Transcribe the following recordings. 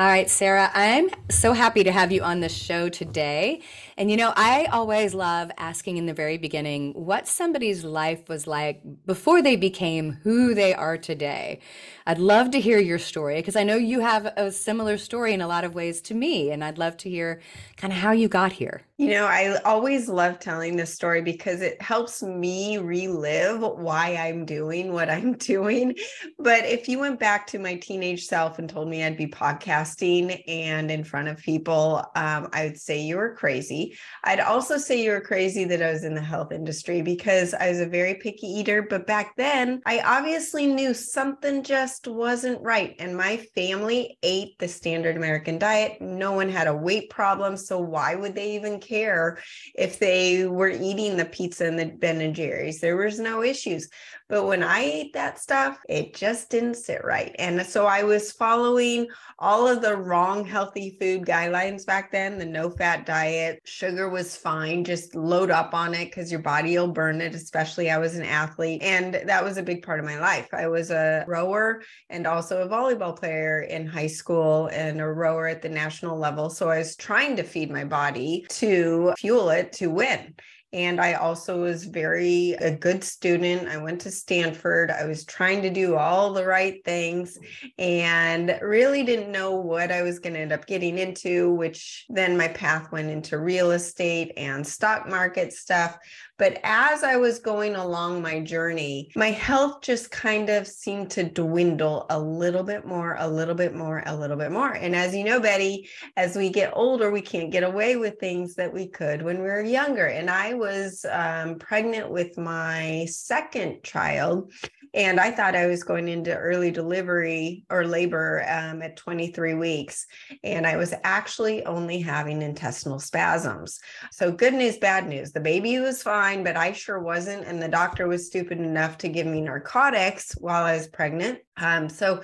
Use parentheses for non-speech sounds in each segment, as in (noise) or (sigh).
All right, Sara, I'm so happy to have you on the show today. And you know, I always love asking in the very beginning what somebody's life was like before they became who they are today. I'd love to hear your story because I know you have a similar story in a lot of ways to me. And I'd love to hear kind of how you got here. You know, I always love telling this story because it helps me relive why I'm doing what I'm (laughs) doing. But if you went back to my teenage self and told me I'd be podcasting and in front of people, um, I would say you were crazy. I'd also say you were crazy that I was in the health industry because I was a very picky eater. But back then, I obviously knew something just wasn't right. And my family ate the standard American diet. No one had a weight problem. So why would they even care if they were eating the pizza and the Ben and Jerry's? There was no issues. But when I ate that stuff, it just didn't sit right. And so I was following all of the wrong healthy food guidelines back then the no fat diet, sugar was fine, just load up on it because your body will burn it, especially I was an athlete. And that was a big part of my life. I was a rower and also a volleyball player in high school and a rower at the national level. So I was trying to feed my body to fuel it to win. And I also was very a good student. I went to Stanford. I was trying to do all the right things and really didn't know what I was going to end up getting into, which then my path went into real estate and stock market stuff. But as I was going along my journey, my health just kind of seemed to dwindle a little bit more, a little bit more, a little bit more. And as you know, Betty, as we get older, we can't get away with things that we could when we were younger. And I was um, pregnant with my second child and I thought I was going into early delivery or labor um, at 23 weeks. And I was actually only having intestinal spasms. So, good news, bad news. The baby was fine, but I sure wasn't. And the doctor was stupid enough to give me narcotics while I was pregnant. Um, so,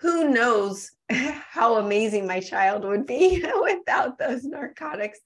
who knows how amazing my child would be (laughs) without those narcotics.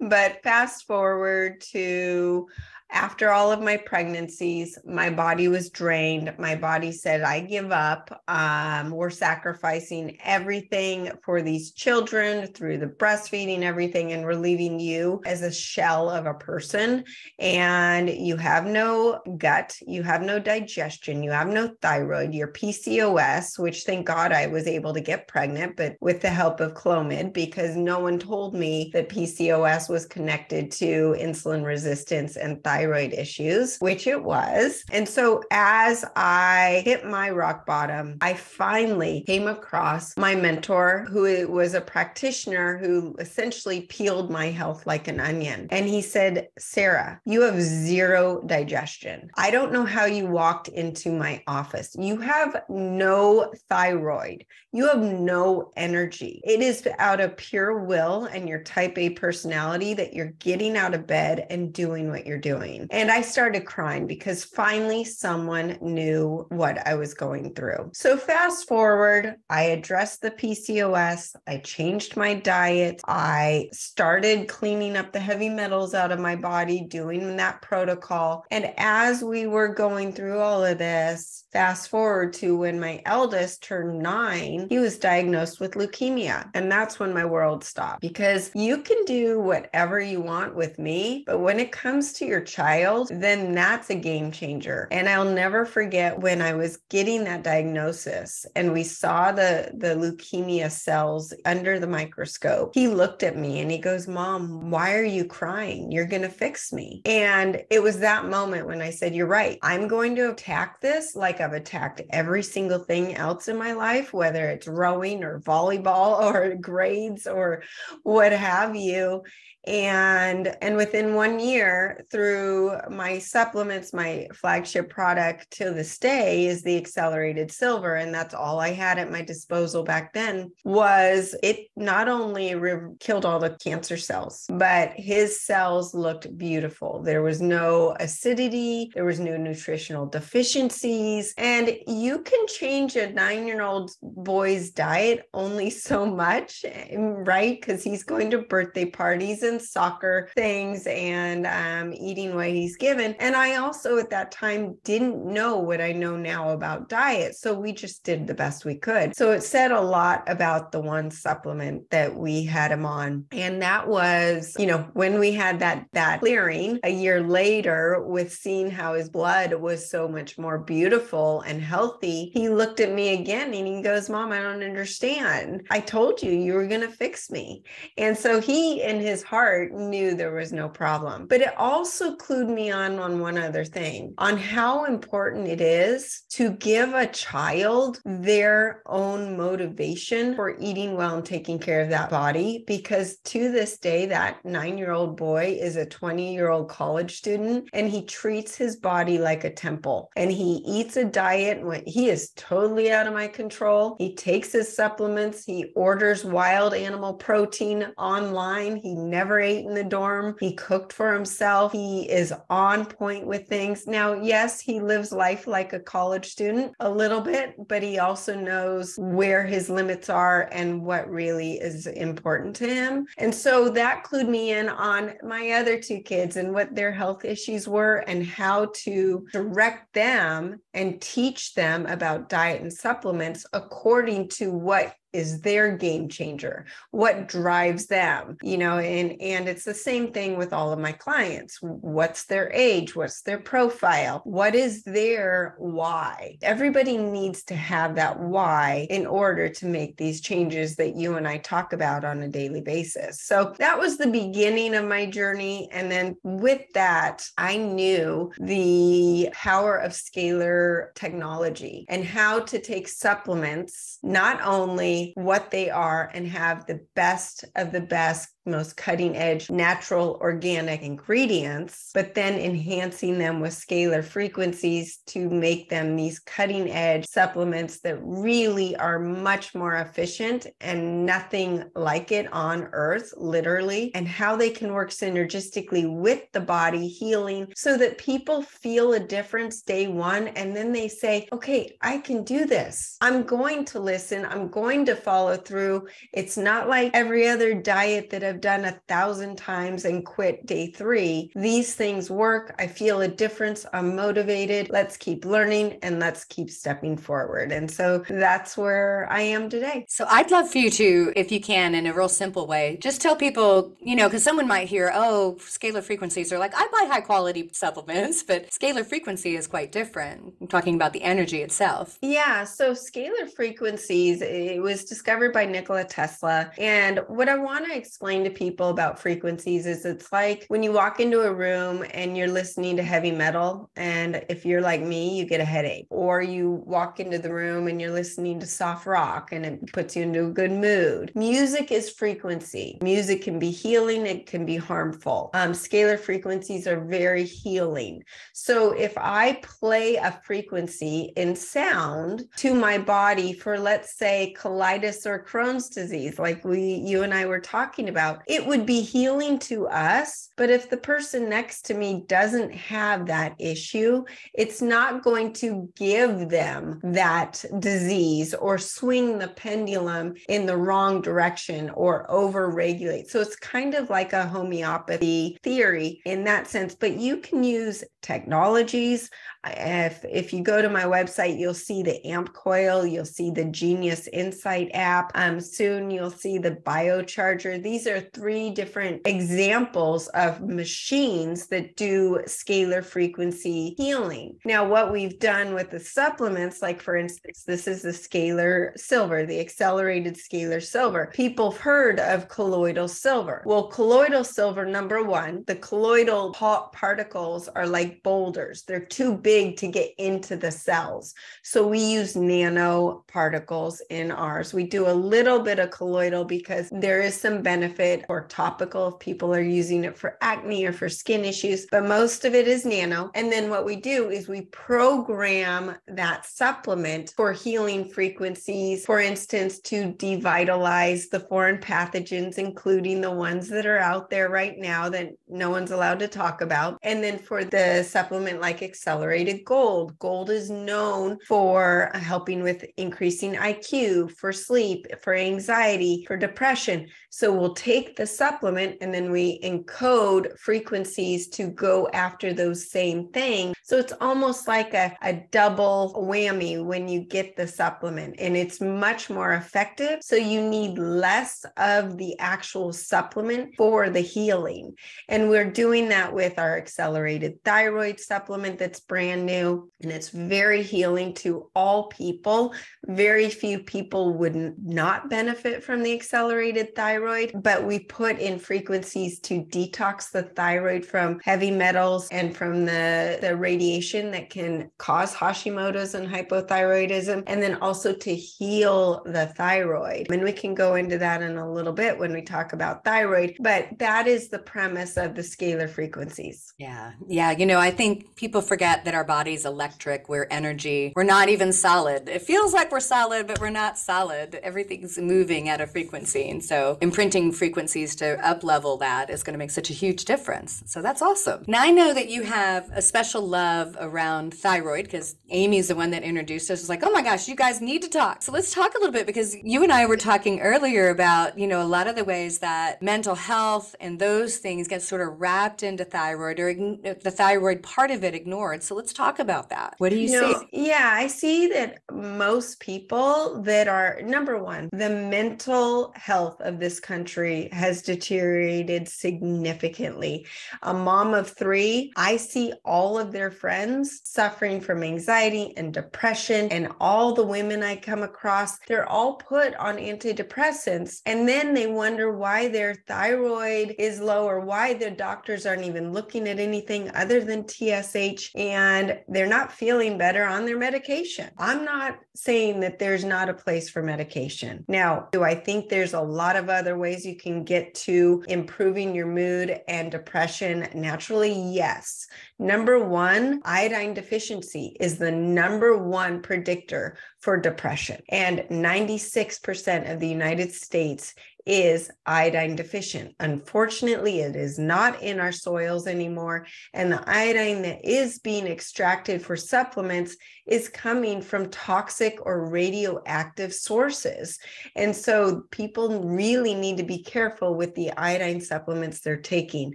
But fast forward to after all of my pregnancies, my body was drained. My body said, I give up. Um, we're sacrificing everything for these children through the breastfeeding, everything, and we're leaving you as a shell of a person. And you have no gut, you have no digestion, you have no thyroid, your PCOS, which thank God I was able to get pregnant, but with the help of Clomid, because no one told me that PCOS was connected to insulin resistance and thyroid thyroid issues, which it was. And so as I hit my rock bottom, I finally came across my mentor, who was a practitioner who essentially peeled my health like an onion. And he said, Sara, you have zero digestion. I don't know how you walked into my office. You have no thyroid. You have no energy. It is out of pure will and your type A personality that you're getting out of bed and doing what you're doing And I started crying because finally someone knew what I was going through. So, fast forward, I addressed the PCOS, I changed my diet, I started cleaning up the heavy metals out of my body, doing that protocol. And as we were going through all of this, fast forward to when my eldest turned nine, he was diagnosed with leukemia. And that's when my world stopped because you can do whatever you want with me. But when it comes to your child, child, then that's a game changer. And I'll never forget when I was getting that diagnosis and we saw the, the leukemia cells under the microscope. He looked at me and he goes, Mom, why are you crying? You're going to fix me. And it was that moment when I said, You're right. I'm going to attack this like I've attacked every single thing else in my life, whether it's rowing or volleyball (laughs) or grades or what have you and and within one year through my supplements my flagship product to this day is the accelerated silver and that's all i had at my disposal back then was it not only re- killed all the cancer cells but his cells looked beautiful. There was no acidity there was no nutritional deficiencies and you can change a 9 year old boy's diet only so much eh, right? Because he's going to birthday parties and soccer things and um, eating what he's given. And I also at that time didn't know what I know now about diet. So we just did the best we could. So it said a lot about the one supplement that we had him on. And that was, you know, when we had that that clearing a year later with seeing how his blood was so much more beautiful and healthy, he looked at me again and he goes, "Mom, I don't understand. I told you you were going to fix me." And so he in his heart knew there was no problem. But it also clued me on on one other thing, on how important it is to give a child their own motivation for eating well and taking care of that body because to this day that 9-year-old boy is a 20-year-old college student and he treats his body like a temple and he eats a diet when he is totally out of my control. He takes his supplements, he orders wild animal protein online. He never ate in the dorm. He cooked for himself. He is on point with things. Now, yes, he lives life like a college student a little bit, but he also knows where his limits are and what really is important to him. And so that clued me in on my other two kids and what their health issues were and how to direct them and teach them about diet and supplements according to what is their game changer. What drives them you know and and it's the same thing with all of my clients. What's their age? What's their profile? What is their why? Everybody needs to have that why in order to make these changes that you and I talk about on a daily basis. So that was the beginning of my journey. And then with that I knew the power of scalar technology and how to take supplements not only what they are and have the best of the best most cutting edge natural organic ingredients, but then enhancing them with scalar frequencies to make them these cutting edge supplements that really are much more efficient and nothing like it on earth, literally, and how they can work synergistically with the body healing so that people feel a difference day one. And then they say, okay, I can do this. I'm going to listen. I'm going to follow through. It's not like every other diet that I've done a thousand times and quit day three. These things work. I feel a difference. I'm motivated. Let's keep learning and let's keep stepping forward. And so that's where I am today. So I'd love for you to, if you can, in a real simple way, just tell people, you know, because someone might hear, oh, scalar frequencies are like, I buy high quality (laughs) supplements, but scalar frequency is quite different. I'm talking about the energy itself. Yeah. So scalar frequencies, it was discovered by Nikola Tesla. And what I want to explain to to people about frequencies is it's like when you walk into a room and you're listening to heavy metal and if you're like me you get a headache. Or you walk into the room and you're listening to soft rock and it puts you into a good mood. Music is frequency. Music can be healing it can be harmful. Um, scalar frequencies are very healing. So if i play a frequency in sound to my body for let's say colitis or crohn's disease like we you and i were talking about it would be healing to us. But if the person next to me doesn't have that issue, it's not going to give them that disease or swing the pendulum in the wrong direction or over regulate. So it's kind of like a homeopathy theory in that sense, but you can use technologies. If, if you go to my website, you'll see the AMP coil, you'll see the Genius Insight app. Um, soon you'll see the biocharger. These are three different examples of machines that do scalar frequency healing. Now, what we've done with the supplements, like for instance, this is the scalar silver, the accelerated scalar silver. People have heard of colloidal silver. Well, colloidal silver, number one, the colloidal particles are like boulders, they're too big to get into the cells. So we use nano particles in ours. We do a little bit of colloidal because there is some benefit or topical if people are using it for acne or for skin issues, but most of it is nano. And then what we do is we program that supplement for healing frequencies, for instance, to devitalize the foreign pathogens, including the ones that are out there right now that no one's allowed to talk about. And then for the supplement like Accelerate gold. Gold is known for helping with increasing IQ, for sleep, for anxiety, for depression. So we'll take the supplement and then we encode frequencies to go after those same things. So it's almost like a, a double whammy when you get the supplement and it's much more effective. So you need less of the actual supplement for the healing. And we're doing that with our accelerated thyroid supplement that's brand new and it's very healing to all people. Very few people would not benefit from the accelerated thyroid, but we put in frequencies to detox the thyroid from heavy metals and from the, the radiation that can cause Hashimoto's and hypothyroidism, and then also to heal the thyroid. And we can go into that in a little bit when we talk about thyroid, but that is the premise of the scalar frequencies. Yeah. Yeah. You know, I think people forget that our body's electric, we're energy, we're not even solid. It feels like we're solid, but we're not solid. Everything's moving at a frequency. And so imprinting frequencies to up level that is going to make such a huge difference. So that's awesome. Now I know that you have a special love around thyroid because Amy's the one that introduced us. It's like, oh my gosh, you guys need to talk. So let's talk a little bit because you and I were talking earlier about, you know, a lot of the ways that mental health and those things get sort of wrapped into thyroid or the thyroid part of it ignored. So let's talk about that. What do you, you see? yeah, I see that most people that are number one, the mental health of this country has deteriorated significantly. A mom of three, I see all of their friends suffering from anxiety and depression, and all the women I come across, they're all put on antidepressants. And then they wonder why their thyroid is low or why their doctors aren't even looking at anything other than TSH and they're not feeling better on their medication. I'm not saying that there's not a place for medication. Now, do I think there's a lot of other ways you can get to improving your mood and depression naturally? Yes. Number one, iodine deficiency is the number one predictor for depression. And 96% of the United States is iodine deficient. Unfortunately, it is not in our soils anymore. And the iodine that is being extracted for supplements is coming from toxic or radioactive sources. And so people really need to be careful with the iodine supplements they're taking.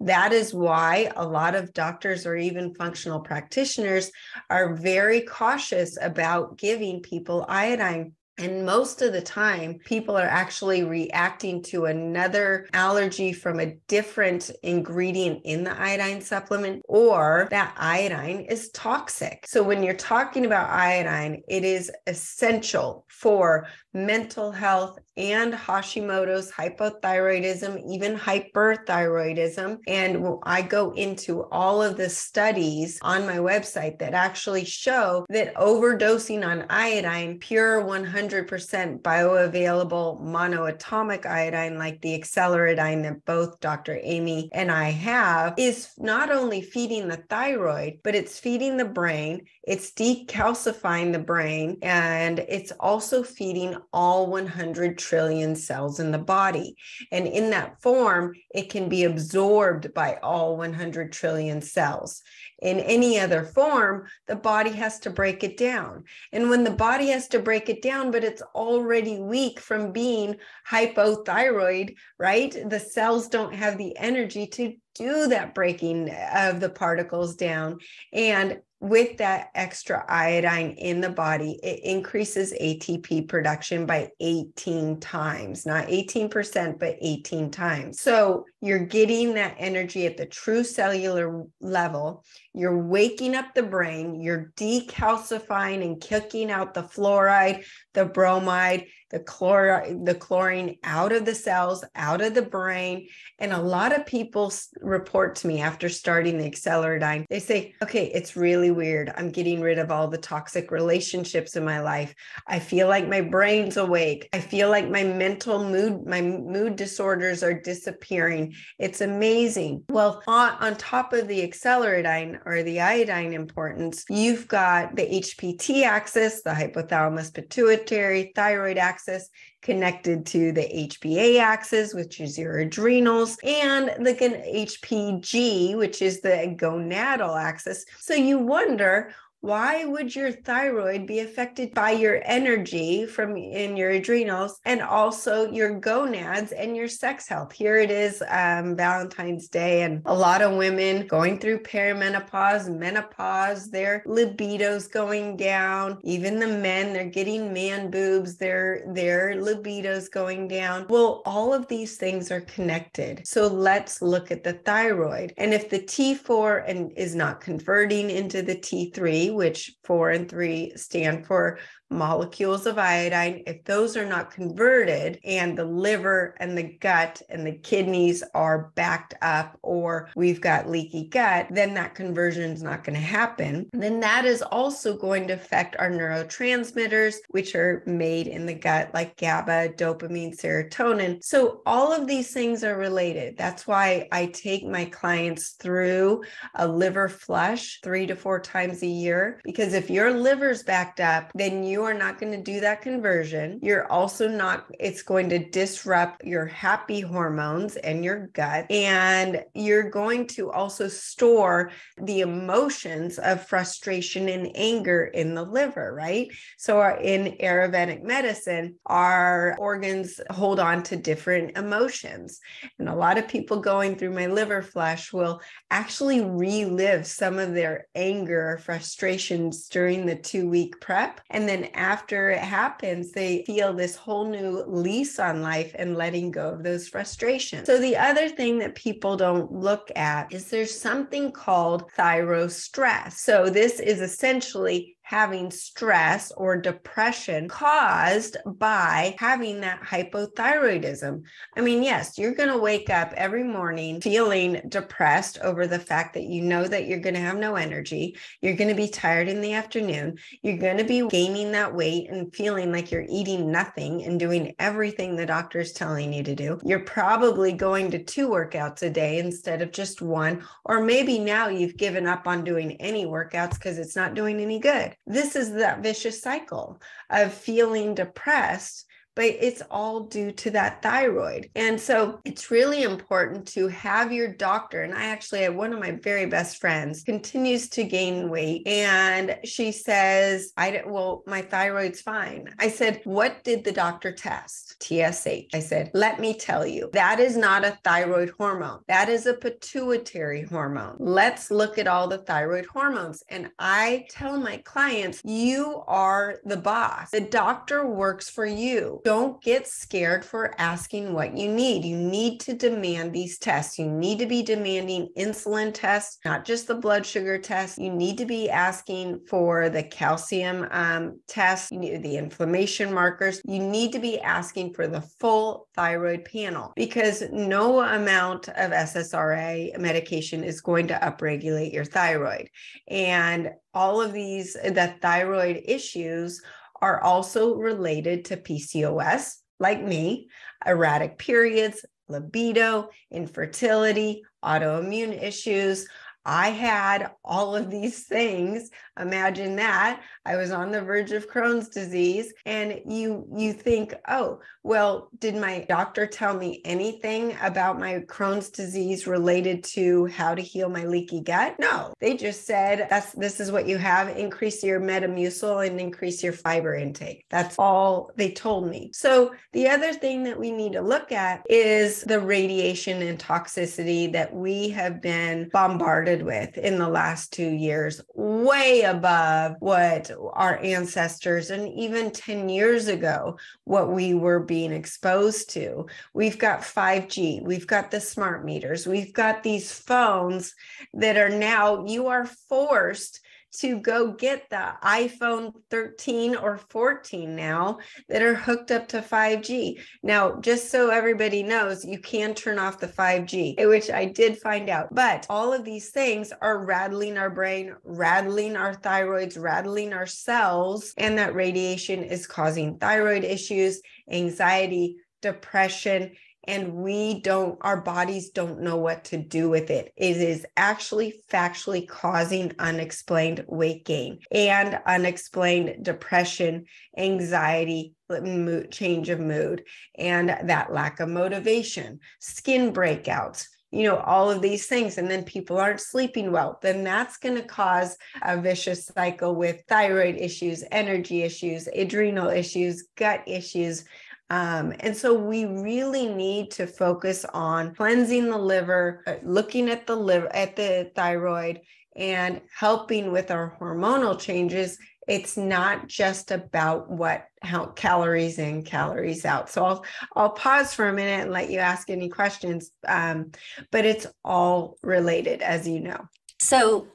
That is why a lot of doctors or even functional practitioners are very cautious about giving people iodine and most of the time, people are actually reacting to another allergy from a different ingredient in the iodine supplement, or that iodine is toxic. So, when you're talking about iodine, it is essential for mental health and Hashimoto's hypothyroidism, even hyperthyroidism. And I go into all of the studies on my website that actually show that overdosing on iodine, pure 100% bioavailable monoatomic iodine, like the acceleradine that both Dr. Amy and I have, is not only feeding the thyroid, but it's feeding the brain, it's decalcifying the brain, and it's also feeding all 100 trillion cells in the body. And in that form, it can be absorbed by all 100 trillion cells. In any other form, the body has to break it down. And when the body has to break it down, but it's already weak from being hypothyroid, right? The cells don't have the energy to do that breaking of the particles down. And with that extra iodine in the body, it increases ATP production by 18 times, not 18%, but 18 times. So you're getting that energy at the true cellular level. You're waking up the brain, you're decalcifying and kicking out the fluoride, the bromide, the chloride, the chlorine out of the cells, out of the brain. And a lot of people report to me after starting the acceleradine, they say, okay, it's really weird. I'm getting rid of all the toxic relationships in my life. I feel like my brain's awake. I feel like my mental mood, my mood disorders are disappearing. It's amazing. Well, on, on top of the acceleradine or the iodine importance, you've got the HPT axis, the hypothalamus pituitary thyroid axis connected to the HPA axis, which is your adrenals, and the HPG, which is the gonadal axis. So you wonder, why would your thyroid be affected by your energy from in your adrenals and also your gonads and your sex health? Here it is um, valentine's day and a lot of women going through perimenopause menopause their libido's going down. Even the men they're getting man boobs their their libido's going down. Well all of these things are connected. So let's look at the thyroid. And if the t4 and is not converting into the t3 which four and three stand for molecules of iodine, if those are not converted and the liver and the gut and the kidneys are backed up or we've got leaky gut, then that conversion is not going to happen. Then that is also going to affect our neurotransmitters, which are made in the gut, like GABA, dopamine, serotonin. So all of these things are related. That's why I take my clients through a liver flush three to four times a year, because if your liver's backed up, then you you are not going to do that conversion. You're also not, it's going to disrupt your happy hormones and your gut. And you're going to also store the emotions of frustration and anger in the liver, right? So, in Ayurvedic medicine, our organs hold on to different emotions. And a lot of people going through my liver flush will actually relive some of their anger or frustrations during the two week prep. And then after it happens, they feel this whole new lease on life and letting go of those frustrations. So, the other thing that people don't look at is there's something called thyrostress. So, this is essentially having stress or depression caused by having that hypothyroidism. I mean, yes, you're going to wake up every morning feeling depressed over the fact that you know that you're going to have no energy. You're going to be tired in the afternoon. You're going to be gaining that weight and feeling like you're eating nothing and doing everything the doctor is telling you to do. You're probably going to two workouts a day instead of just one. Or maybe now you've given up on doing any workouts because it's not doing any good this is that vicious cycle of feeling depressed but it's all due to that thyroid. And so it's really important to have your doctor. And I actually have one of my very best friends continues to gain weight. And she says, I don't, well, my thyroid's fine. I said, What did the doctor test? TSH. I said, Let me tell you, that is not a thyroid hormone. That is a pituitary hormone. Let's look at all the thyroid hormones. And I tell my clients, You are the boss. The doctor works for you don't get scared for asking what you need. You need to demand these tests. You need to be demanding insulin tests, not just the blood sugar test. You need to be asking for the calcium um, the inflammation markers. You need to be asking for the full thyroid panel because no amount of SSRI medication is going to upregulate your thyroid. And all of these, the thyroid issues are also related to PCOS, like me, erratic periods, libido, infertility, autoimmune issues, I had all of these things. Imagine that. I was on the verge of Crohn's disease and you you think, "Oh, well, did my doctor tell me anything about my Crohn's disease related to how to heal my leaky gut?" No. They just said, "That's this is what you have. Increase your metamucil and increase your fiber intake." That's all they told me. So, the other thing that we need to look at is the radiation and toxicity that we have been bombarded with in the last two years, way above what our ancestors and even 10 years ago, what we were being exposed to. We've got 5G, we've got the smart meters, we've got these phones that are now, you are forced to go get the iPhone 13 or 14 now that are hooked up to 5G. Now, just so everybody knows, you can turn off the 5G, which I did find out. But all of these things are rattling our brain, rattling our thyroids, rattling our cells, and that radiation is causing thyroid issues, anxiety, depression and we don't our bodies don't know what to do with it. It is actually factually causing unexplained weight gain and unexplained depression anxiety mood change of mood and that lack of motivation skin breakouts you know all of these things. And then people aren't sleeping well. Then that's going to cause a vicious cycle with thyroid issues energy issues adrenal issues gut issues um, and so we really need to focus on cleansing the liver, uh, looking at the liver, at the thyroid, and helping with our hormonal changes. It's not just about what how calories in, calories out. So I'll I'll pause for a minute and let you ask any questions. Um, but it's all related, as you know. So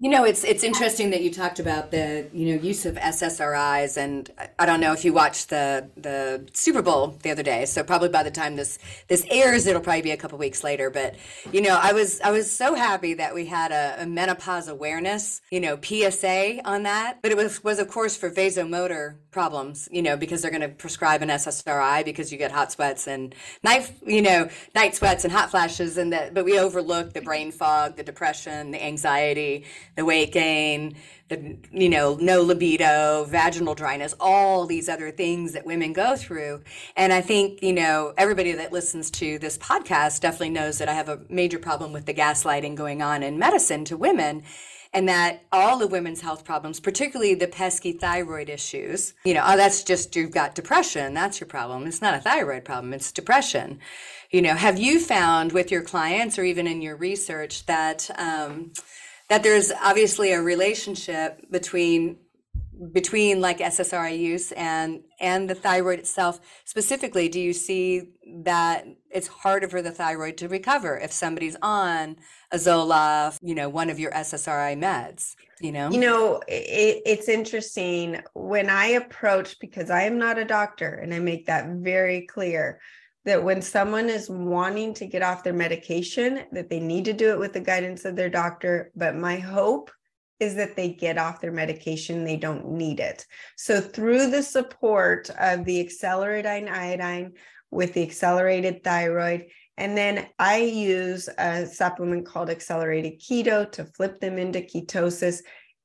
you know, it's it's interesting that you talked about the you know use of SSRIs, and I don't know if you watched the the Super Bowl the other day. So probably by the time this this airs, it'll probably be a couple weeks later. But you know, I was I was so happy that we had a, a menopause awareness, you know, PSA on that. But it was was of course for vasomotor problems, you know, because they're going to prescribe an SSRI because you get hot sweats and night you know night sweats and hot flashes, and that. But we overlook the brain fog, the depression, the anxiety the weight gain, the you know no libido, vaginal dryness, all these other things that women go through. And I think you know everybody that listens to this podcast definitely knows that I have a major problem with the gaslighting going on in medicine to women and that all of women's health problems, particularly the pesky thyroid issues, you know, oh, that's just you've got depression, that's your problem. It's not a thyroid problem, it's depression. You know, have you found with your clients or even in your research that um, that there's obviously a relationship between between like SSRI use and and the thyroid itself specifically do you see that it's harder for the thyroid to recover if somebody's on a Zoloft, you know, one of your SSRI meds, you know? You know, it, it's interesting when I approach because I am not a doctor and I make that very clear that when someone is wanting to get off their medication that they need to do it with the guidance of their doctor. But my hope is that they get off their medication they don't need it. So through the support of the accelerated iodine with the accelerated thyroid and then I use a supplement called accelerated keto to flip them into ketosis,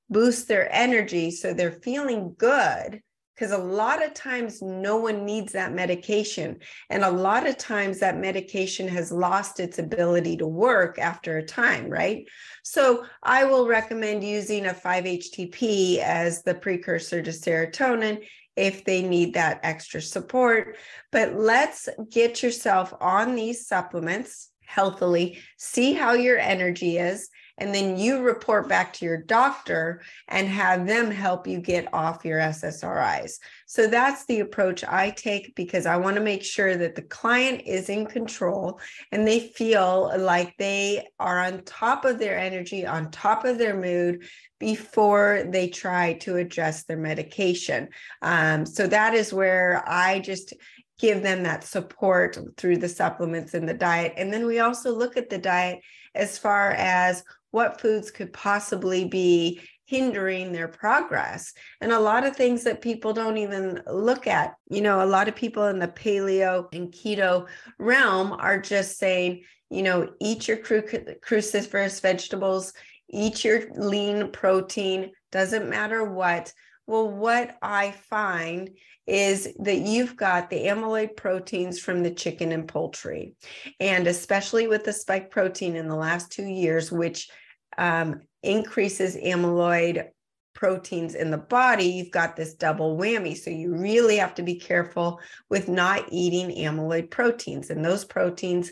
boost their energy so they're feeling good because a lot of times no one needs that medication. And a lot of times that medication has lost its ability to work after a time, right? So I will recommend using a 5-HTP as the precursor to serotonin if they need that extra support. But let's get yourself on these supplements healthily, see how your energy is, and then you report back to your doctor and have them help you get off your SSRIs. So that's the approach I take because I want to make sure that the client is in control and they feel like they are on top of their energy, on top of their mood before they try to adjust their medication. Um, so that is where I just give them that support through the supplements and the diet. And then we also look at the diet as far as what foods could possibly be hindering their progress. And a lot of things that people don't even look at you know a lot of people in the paleo and keto realm are just saying you know eat your cruciferous vegetables eat your lean protein doesn't matter what. Well what i find is that you've got the amyloid proteins from the chicken and poultry. And especially with the spike protein in the last two years which um, increases amyloid proteins in the body, you've got this double whammy. So you really have to be careful with not eating amyloid proteins. And those proteins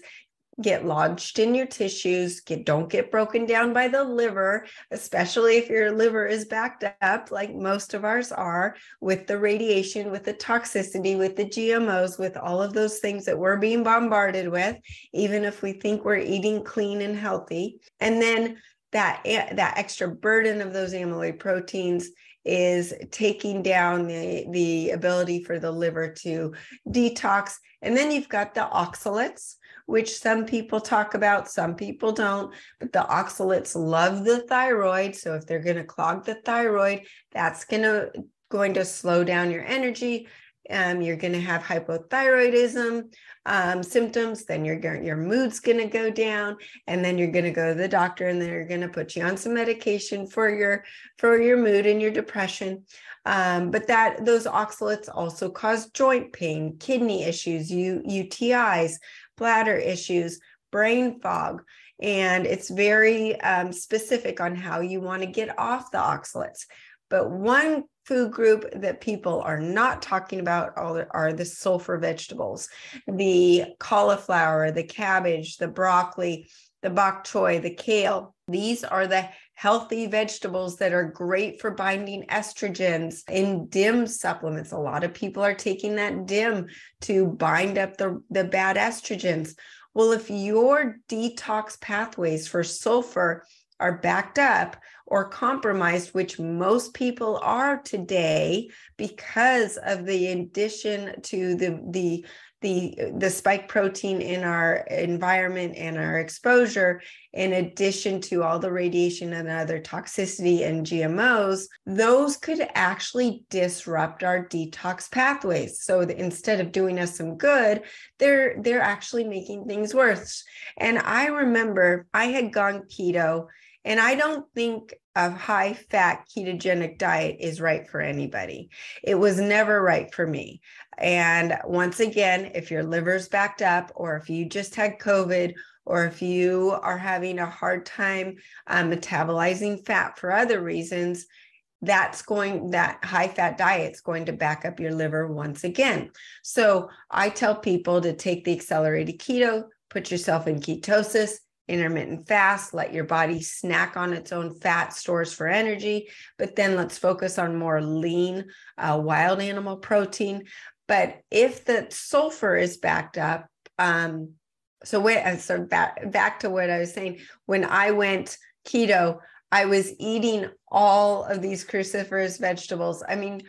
get lodged in your tissues, get don't get broken down by the liver, especially if your liver is backed up like most of ours are with the radiation, with the toxicity, with the GMOs, with all of those things that we're being bombarded with, even if we think we're eating clean and healthy. And then that that extra burden of those amyloid proteins is taking down the, the ability for the liver to detox. And then you've got the oxalates, which some people talk about, some people don't, but the oxalates love the thyroid. So if they're going to clog the thyroid, that's going to going to slow down your energy, um, you're going to have hypothyroidism um, symptoms, then your your mood's going to go down, and then you're going to go to the doctor, and they're going to put you on some medication for your for your mood and your depression. Um, but that those oxalates also cause joint pain, kidney issues, U, UTIs, bladder issues, brain fog. And it's very um, specific on how you want to get off the oxalates. But one food group that people are not talking about are the sulfur vegetables, the cauliflower, the cabbage, the broccoli, the bok choy, the kale. These are the healthy vegetables that are great for binding estrogens in DIM supplements. A lot of people are taking that DIM to bind up the, the bad estrogens. Well, if your detox pathways for sulfur are backed up or compromised, which most people are today because of the addition to the, the the the spike protein in our environment and our exposure in addition to all the radiation and other toxicity and GMOs those could actually disrupt our detox pathways. So instead of doing us some good they're they're actually making things worse. And i remember i had gone keto and I don't think a high fat ketogenic diet is right for anybody. It was never right for me. And once again, if your liver's backed up, or if you just had COVID, or if you are having a hard time um, metabolizing fat for other reasons, that's going that high fat diet's going to back up your liver once again. So I tell people to take the accelerated keto, put yourself in ketosis, intermittent fast, let your body snack on its own fat stores for energy. But then let's focus on more lean uh, wild animal protein. But if the sulfur is backed up, um, so wait, uh, so back back to what I was saying. When I went keto, I was eating all of these cruciferous vegetables. I mean,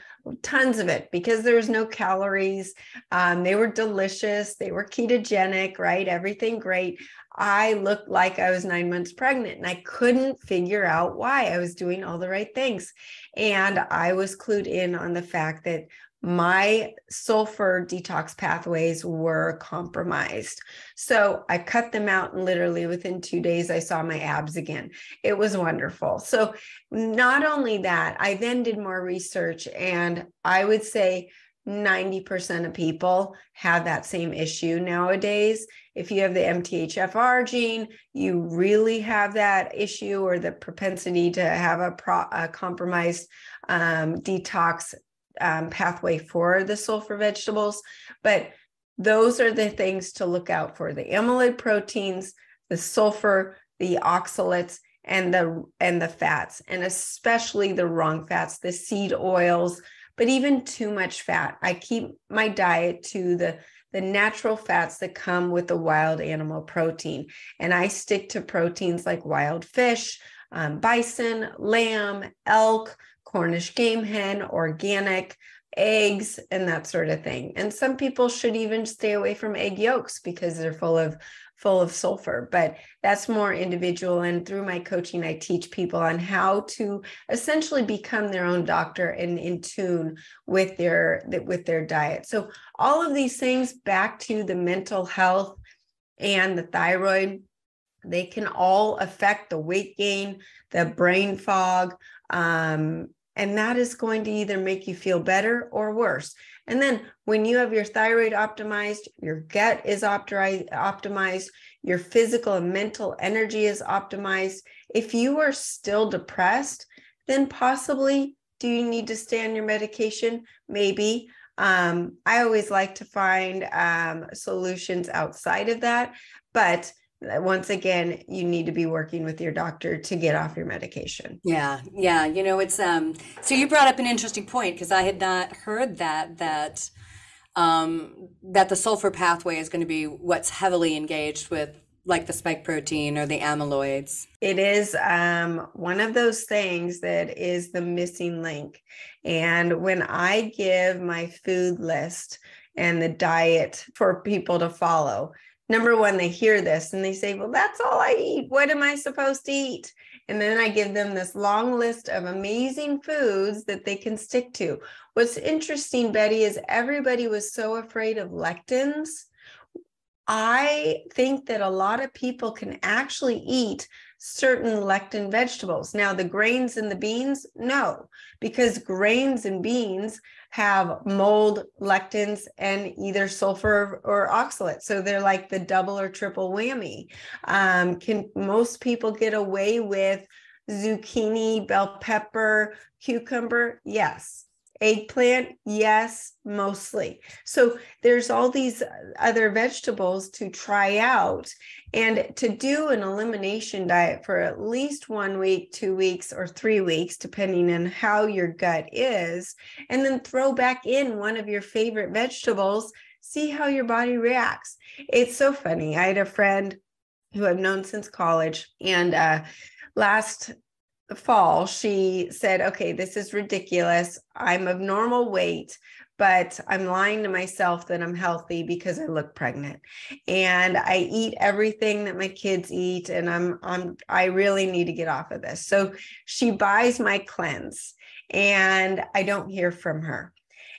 tons of it because there was no calories. Um, they were delicious. They were ketogenic, right? Everything great. I looked like I was nine months pregnant and I couldn't figure out why I was doing all the right things. And I was clued in on the fact that my sulfur detox pathways were compromised. So I cut them out, and literally within two days, I saw my abs again. It was wonderful. So, not only that, I then did more research, and I would say 90% of people have that same issue nowadays. If you have the MTHFR gene, you really have that issue or the propensity to have a, pro, a compromised um, detox um, pathway for the sulfur vegetables. But those are the things to look out for the amyloid proteins, the sulfur, the oxalates, and the and the fats and especially the wrong fats the seed oils but even too much fat. I keep my diet to the the natural fats that come with the wild animal protein. And I stick to proteins like wild fish, um, bison, lamb, elk, Cornish game hen, organic, eggs, and that sort of thing. And some people should even stay away from egg yolks because they're full of full of sulfur, but that's more individual. And through my coaching, I teach people on how to essentially become their own doctor and in tune with their with their diet. So all of these things back to the mental health and the thyroid, they can all affect the weight gain, the brain fog, um, and that is going to either make you feel better or worse. And then when you have your thyroid optimized, your gut is optimized, your physical and mental energy is optimized. If you are still depressed, then possibly do you need to stay on your medication? Maybe. Um, I always like to find um, solutions outside of that. But once again you need to be working with your doctor to get off your medication. Yeah yeah you know it's um so you brought up an interesting point because i had not heard that that um that the sulfur pathway is going to be what's heavily engaged with like the spike protein or the amyloids. It is um one of those things that is the missing link. And when i give my food list and the diet for people to follow number one, they hear this and they say, Well, that's all I eat. What am I supposed to eat? And then I give them this long list of amazing foods that they can stick to. What's interesting, Betty, is everybody was so afraid of lectins. I think that a lot of people can actually eat certain lectin vegetables. Now, the grains and the beans, no, because grains and beans have mold, lectins, and either sulfur or oxalate. So they're like the double or triple whammy. Um, can most people get away with zucchini, bell pepper, cucumber? Yes. Eggplant, yes, mostly. So there's all these other vegetables to try out and to do an elimination diet for at least one week, two weeks, or three weeks, depending on how your gut is, and then throw back in one of your favorite vegetables, see how your body reacts. It's so funny. I had a friend who I've known since college, and uh, last fall, she said, Okay, this is ridiculous. I'm of normal weight, but I'm lying to myself that I'm healthy because I look pregnant. And I eat everything that my kids eat. And I'm, I'm, I really need to get off of this. So she buys my cleanse and I don't hear from her.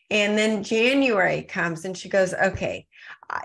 And then January comes and she goes, Okay,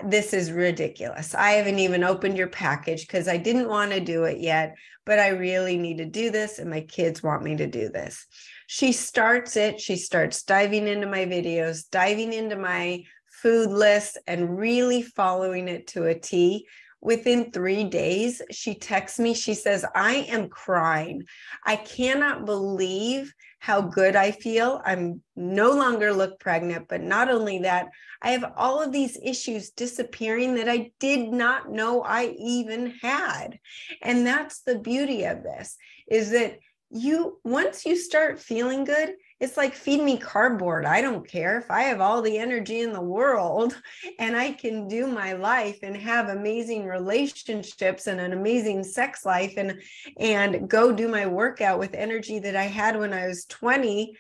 this is ridiculous. I haven't even opened your package because I didn't want to do it yet, but I really need to do this and my kids want me to do this. She starts it, she starts diving into my videos, diving into my food list and really following it to a T. Within three days, she texts me. She says, I am crying. I cannot believe how good I feel. I'm no longer look pregnant, but not only that, I have all of these issues disappearing that I did not know I even had. And that's the beauty of this is that you once you start feeling good, it's like feed me cardboard. I don't care if I have all the energy in the world (laughs) and I can do my life and have amazing relationships and an amazing sex life and and go do my workout with energy that I had when I was 20.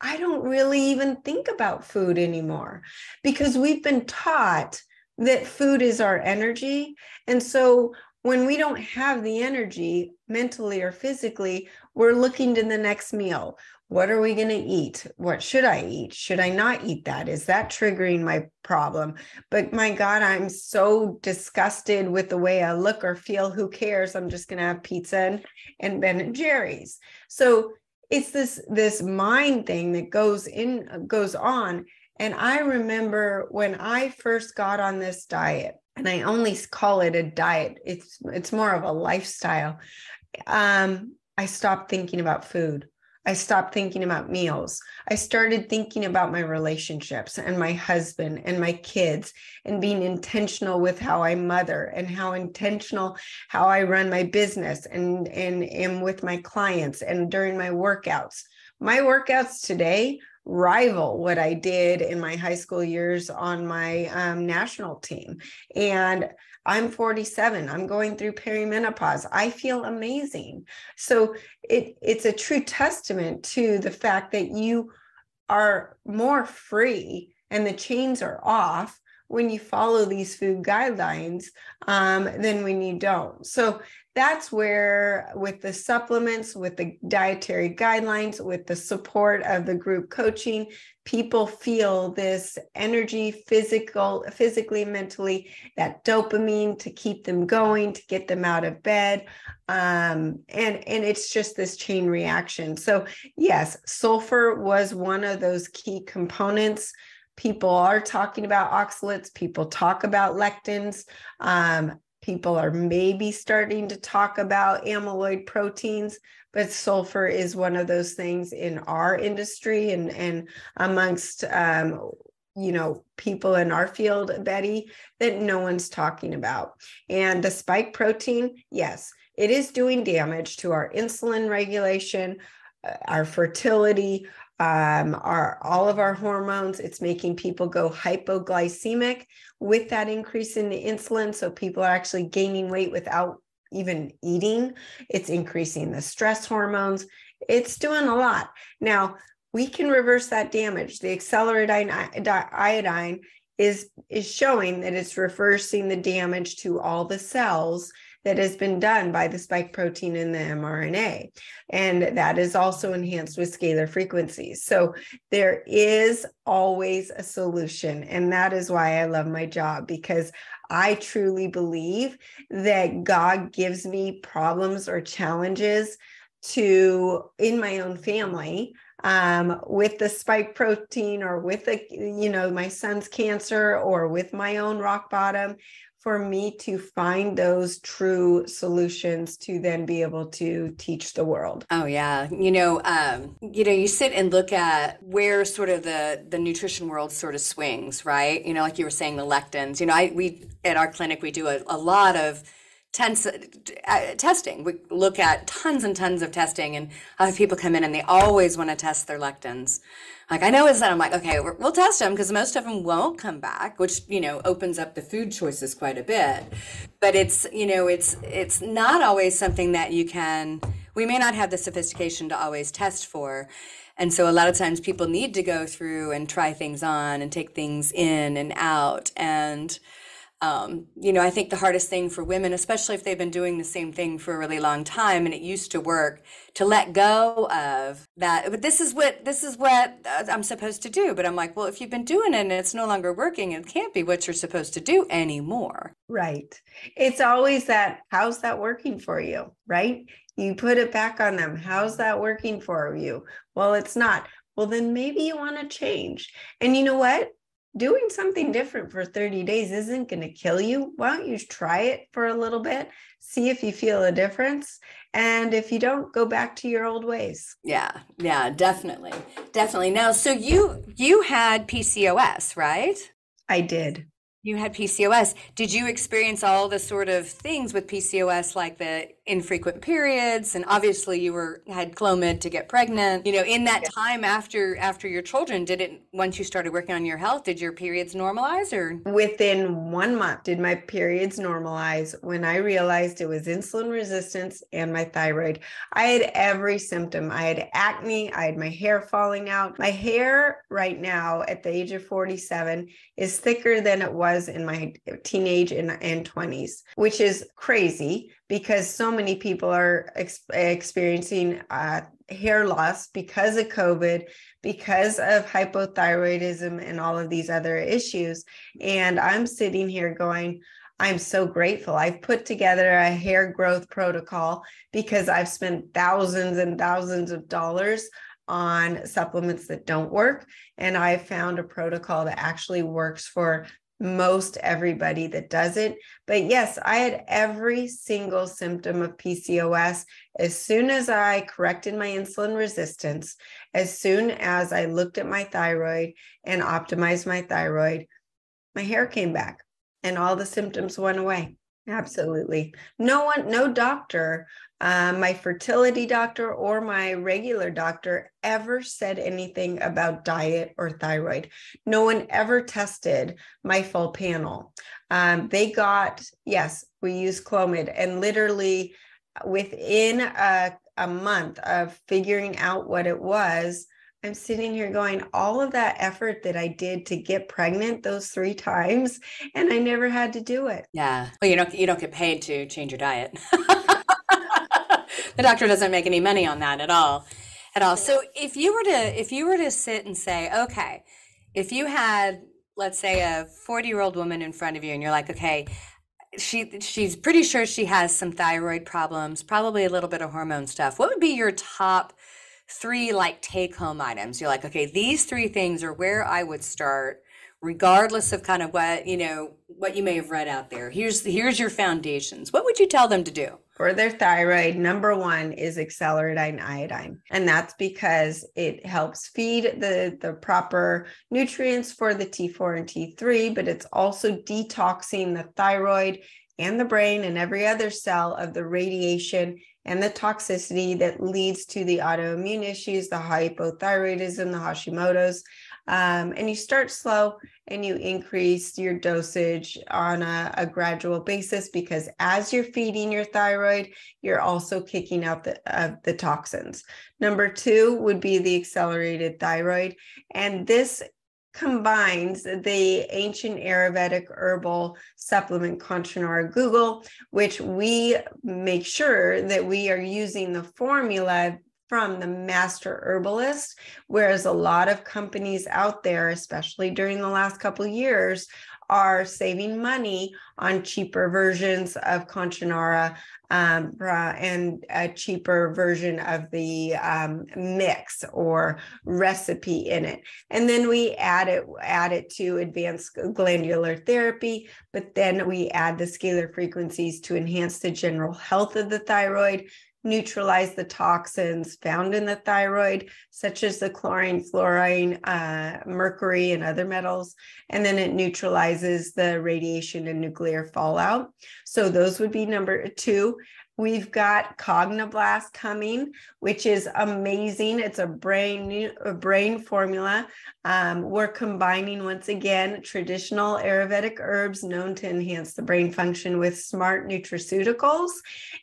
I don't really even think about food anymore because we've been taught that food is our energy. And so when we don't have the energy mentally or physically, we're looking to the next meal. What are we going to eat? What should I eat? Should I not eat that? Is that triggering my problem? But my God, I'm so disgusted with the way I look or feel. Who cares? I'm just going to have pizza and, and Ben and Jerry's. So it's this this mind thing that goes in goes on. And I remember when I first got on this diet, and I only call it a diet. It's it's more of a lifestyle. Um, I stopped thinking about food. I stopped thinking about meals. I started thinking about my relationships and my husband and my kids and being intentional with how I mother and how intentional how I run my business and and am with my clients and during my workouts. My workouts today rival what I did in my high school years on my um, national team. And I'm 47. I'm going through perimenopause. I feel amazing. So it it's a true testament to the fact that you are more free and the chains are off when you follow these food guidelines um, than when you don't. So that's where, with the supplements, with the dietary guidelines, with the support of the group coaching, people feel this energy, physical, physically, mentally, that dopamine to keep them going, to get them out of bed. Um, and, and it's just this chain reaction. So, yes, sulfur was one of those key components people are talking about oxalates. People talk about lectins. Um, people are maybe starting to talk about amyloid proteins but sulfur is one of those things in our industry and and amongst um, you know people in our field betty that no one's talking about. And the spike protein yes it is doing damage to our insulin regulation uh, our fertility um, our all of our hormones. It's making people go hypoglycemic with that increase in the insulin. So people are actually gaining weight without even eating. It's increasing the stress hormones. It's doing a lot. Now we can reverse that damage. The accelerated iodine is is showing that it's reversing the damage to all the cells that has been done by the spike protein in the mRNA. And that is also enhanced with scalar frequencies. So there is always a solution. And that is why I love my job because I truly believe that God gives me problems or challenges to in my own family um, with the spike protein or with the you know my son's cancer or with my own rock bottom for me to find those true solutions to then be able to teach the world. Oh yeah, you know, um, you know, you sit and look at where sort of the the nutrition world sort of swings, right? You know, like you were saying, the lectins. You know, I we at our clinic we do a, a lot of tens, uh, testing. We look at tons and tons of testing, and have people come in and they always want to test their lectins. Like I know it's that I'm like, okay, we will test them because most of them won't come back, which you know opens up the food choices quite a bit. But it's you know it's it's not always something that you can. We may not have the sophistication to always test for. And so a lot of times people need to go through and try things on and take things in and out. And um, you know, I think the hardest thing for women, especially if they've been doing the same thing for a really long time and it used to work, to let go of that. But this is what this is what uh, I'm supposed to do. But I'm like, well, if you've been doing it and it's no longer working, it can't be what you're supposed to do anymore. Right. It's always that. How's that working for you? Right. You put it back on them. How's that working for you? Well, it's not. Well, then maybe you want to change. And you know what? Doing something different for 30 days isn't going to kill you. Why don't you try it for a little bit, see if you feel a difference? And if you don't, go back to your old ways. Yeah, yeah, definitely. Definitely. Now, so you you had PCOS, right? I did. You had PCOS. Did you experience all the sort of things with PCOS, like the infrequent periods, and obviously you were had Clomid to get pregnant? You know, in that time after after your children, did it once you started working on your health, did your periods normalize, or within one month did my periods normalize? When I realized it was insulin resistance and my thyroid, I had every symptom. I had acne. I had my hair falling out. My hair right now, at the age of forty seven, is thicker than it was was in my teenage and, and 20s, which is crazy because so many people are ex- experiencing uh, hair loss because of COVID, because of hypothyroidism, and all of these other issues. And I'm sitting here going, I'm so grateful. I've put together a hair growth protocol because I've spent thousands and thousands of dollars on supplements that don't work. And I found a protocol that actually works for most everybody that does it. But yes, I had every single symptom of PCOS as soon as I corrected my insulin resistance, as soon as I looked at my thyroid and optimized my thyroid, my hair came back and all the symptoms went away. Absolutely. No one, no doctor, uh, my fertility doctor or my regular doctor ever said anything about diet or thyroid. No one ever tested my full panel. Um, they got, yes, we use Clomid, and literally within a, a month of figuring out what it was, I'm sitting here going, all of that effort that I did to get pregnant those three times, and I never had to do it. Yeah. Well, you don't you don't get paid to change your diet. (laughs) the doctor doesn't make any money on that at all. At all. So if you were to if you were to sit and say, okay, if you had let's say a 40 year old woman in front of you and you're like, okay, she she's pretty sure she has some thyroid problems, probably a little bit of hormone stuff. What would be your top three like take home items. You're like, okay, these three things are where I would start regardless of kind of what, you know, what you may have read out there. Here's here's your foundations. What would you tell them to do? For their thyroid, number one is acceleradine iodine. And that's because it helps feed the, the proper nutrients for the T4 and T3, but it's also detoxing the thyroid and the brain and every other cell of the radiation and the toxicity that leads to the autoimmune issues, the hypothyroidism, the Hashimoto's. Um, and you start slow and you increase your dosage on a, a, gradual basis because as you're feeding your thyroid, you're also kicking out the, uh, the toxins. Number two would be the accelerated thyroid. And this combines the ancient Ayurvedic herbal supplement Kanchanar Guggul, which we make sure that we are using the formula from the master herbalist whereas a lot of companies out there especially during the last couple years are saving money on cheaper versions of Kanchanar um, and a cheaper version of the um, mix or recipe in it. And then we add it, add it to advanced glandular therapy, but then we add the scalar frequencies to enhance the general health of the thyroid, neutralize the toxins found in the thyroid, such as the chlorine, fluorine, uh, mercury, and other metals. And then it neutralizes the radiation and nuclear fallout. So those would be number two. We've got Cogniblast coming, which is amazing. It's a brain a brain formula. Um, we're combining once again traditional Ayurvedic herbs known to enhance the brain function with smart nutraceuticals,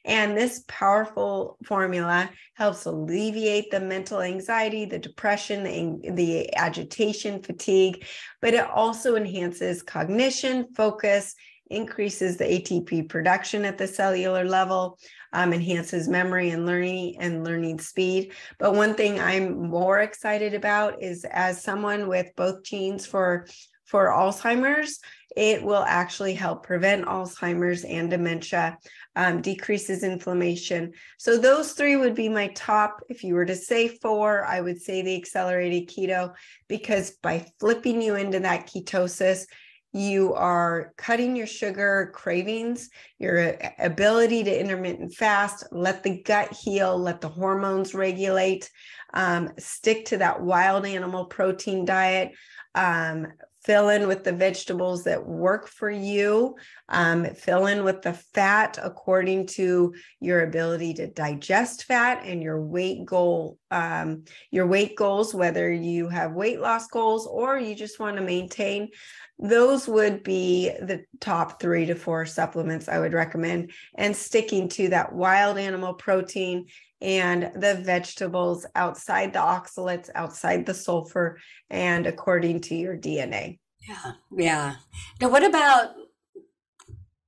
and this powerful formula helps alleviate the mental anxiety, the depression, the, the agitation, fatigue, but it also enhances cognition, focus, increases the ATP production at the cellular level, um, enhances memory and learning and learning speed. But one thing I'm more excited about is as someone with both genes for for Alzheimer's, it will actually help prevent Alzheimer's and dementia, um, decreases inflammation. So, those three would be my top. If you were to say four, I would say the accelerated keto, because by flipping you into that ketosis, you are cutting your sugar cravings, your ability to intermittent fast, let the gut heal, let the hormones regulate, um, stick to that wild animal protein diet, um, fill in with the vegetables that work for you, um, fill in with the fat according to your ability to digest fat and your weight goal, um, your weight goals, whether you have weight loss goals or you just want to maintain. Those would be the top three to four supplements I would recommend, and sticking to that wild animal protein and the vegetables outside the oxalates, outside the sulfur, and according to your DNA. Yeah. Yeah. Now, what about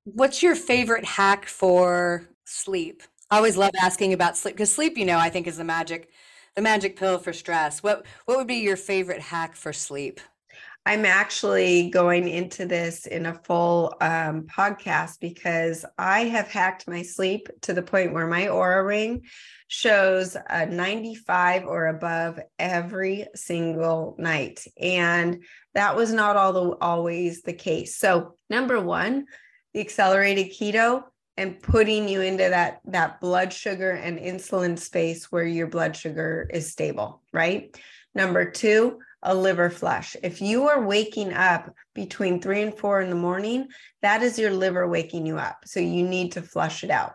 what's your favorite hack for sleep? I always love asking about sleep because sleep, you know, I think is the magic, the magic pill for stress. What what would be your favorite hack for sleep? I'm actually going into this in a full um, podcast because I have hacked my sleep to the point where my Oura ring shows a 95 or above every single night. And that was not all the, always the case. So, number one, the accelerated keto and putting you into that that blood sugar and insulin space where your blood sugar is stable, right? Number 2, a liver flush. If you are waking up between three and four in the morning, that is your liver waking you up. So you need to flush it out.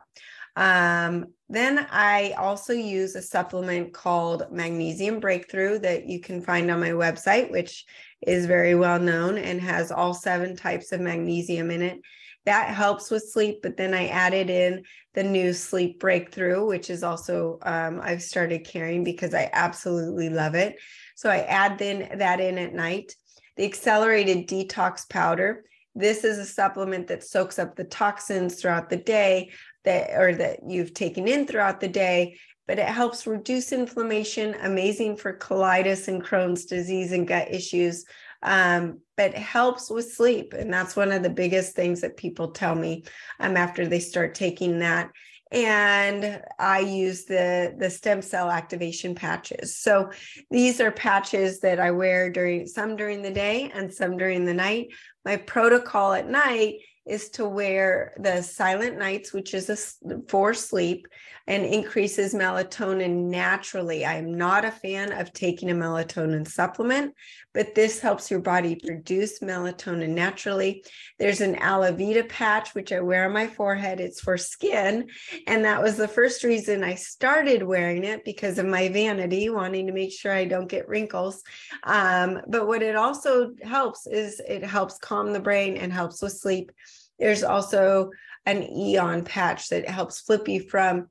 Um, then I also use a supplement called Magnesium Breakthrough that you can find on my website, which is very well known and has all seven types of magnesium in it. That helps with sleep, but then I added in the new Sleep Breakthrough, which is also um, I've started carrying because I absolutely love it. So I add then that in at night. The accelerated detox powder. This is a supplement that soaks up the toxins throughout the day that or that you've taken in throughout the day, but it helps reduce inflammation, amazing for colitis and Crohn's disease and gut issues. Um, but helps with sleep. And that's one of the biggest things that people tell me um, after they start taking that and I use the the stem cell activation patches. So these are patches that I wear during some during the day and some during the night. My protocol at night is to wear the silent nights, which is a, for sleep and increases melatonin naturally. I am not a fan of taking a melatonin supplement, but this helps your body produce melatonin naturally. There's an aloe Alavida patch, which I wear on my forehead. It's for skin. And that was the first reason I started wearing it because of my vanity, wanting to make sure I don't get wrinkles. Um, but what it also helps is it helps calm the brain and helps with sleep. There's also an Aeon patch that helps flip you from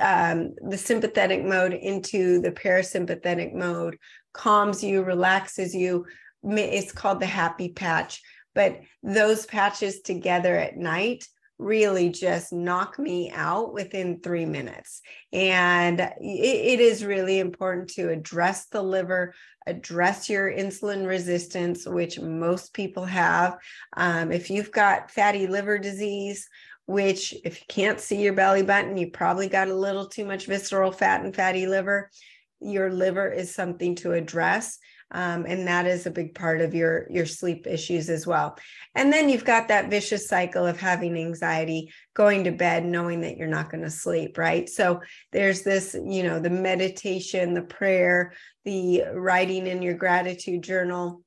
um, the sympathetic mode into the parasympathetic mode, calms you, relaxes you, it's called the happy patch. But those patches together at night really just knock me out within three minutes. And it, it is really important to address the liver, address your insulin resistance, which most people have. Um, if you've got fatty liver disease, which if you can't see your belly button, you probably got a little too much visceral fat and fatty liver. Your liver is something to address um, and that is a big part of your your sleep issues as well. And then you've got that vicious cycle of having anxiety going to bed knowing that you're not going to sleep right? So there's this you know the meditation the prayer the writing in your gratitude journal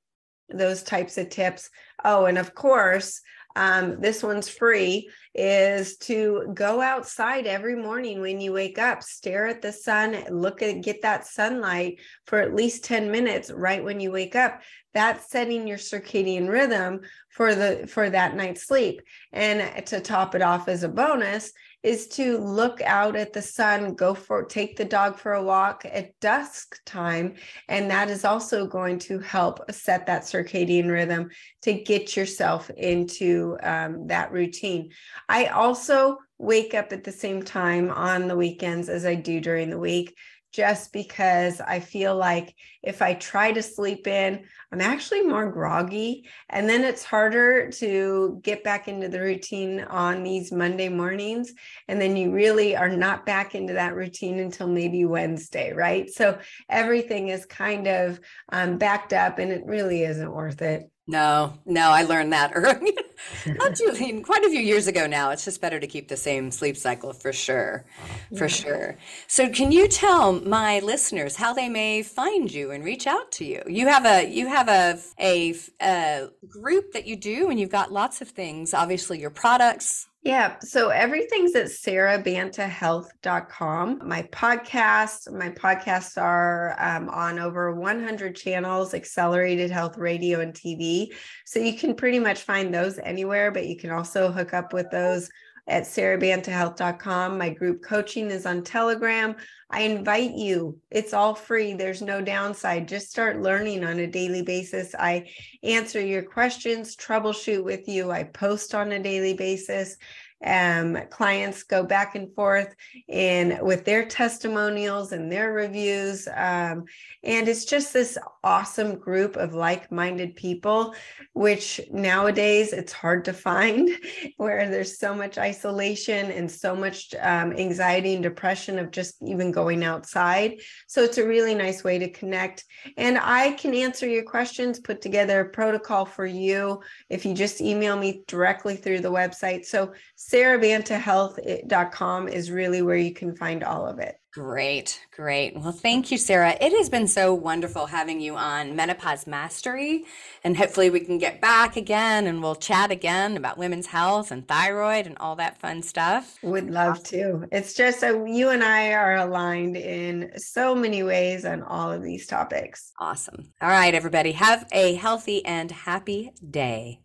those types of tips. Oh and of course um, this one's free is to go outside every morning when you wake up stare at the sun look at get that sunlight for at least 10 minutes right when you wake up. That's setting your circadian rhythm for the for that night's sleep. And to top it off as a bonus is to look out at the sun, go for take the dog for a walk at dusk time. And that is also going to help set that circadian rhythm to get yourself into um, that routine. I also wake up at the same time on the weekends as I do during the week just because I feel like if I try to sleep in, I'm actually more groggy. And then it's harder to get back into the routine on these Monday mornings. And then you really are not back into that routine until maybe Wednesday, right? So everything is kind of um, backed up and it really isn't worth it. No, no, I learned that (laughs) early. (laughs) Not too, quite a few years ago now. It's just better to keep the same sleep cycle for sure, for yeah. sure. So, can you tell my listeners how they may find you and reach out to you? You have a you have a a, a group that you do, and you've got lots of things. Obviously, your products, yeah. So everything's at sarabantahealth.com. My podcast, my podcasts are um, on over 100 channels, accelerated health radio and TV. So you can pretty much find those anywhere, but you can also hook up with those at sarabantahealth.com. My group coaching is on Telegram. I invite you. It's all free. There's no downside. Just start learning on a daily basis. I answer your questions, troubleshoot with you. I post on a daily basis. Um, clients go back and forth in with their testimonials and their reviews. Um, and it's just this awesome group of like-minded people, which nowadays it's hard to find (laughs) where there's so much isolation and so much um, anxiety and depression of just even going outside. So it's a really nice way to connect. And I can answer your questions, put together a protocol for you if you just email me directly through the website. So sarabantahealth.com is really where you can find all of it. Great, great. Well, thank you, Sara. It has been so wonderful having you on Menopause Mastery. And hopefully, we can get back again and we'll chat again about women's health and thyroid and all that fun stuff. Would love to. It's just so you and I are aligned in so many ways on all of these topics. Awesome. All right, everybody, have a healthy and happy day.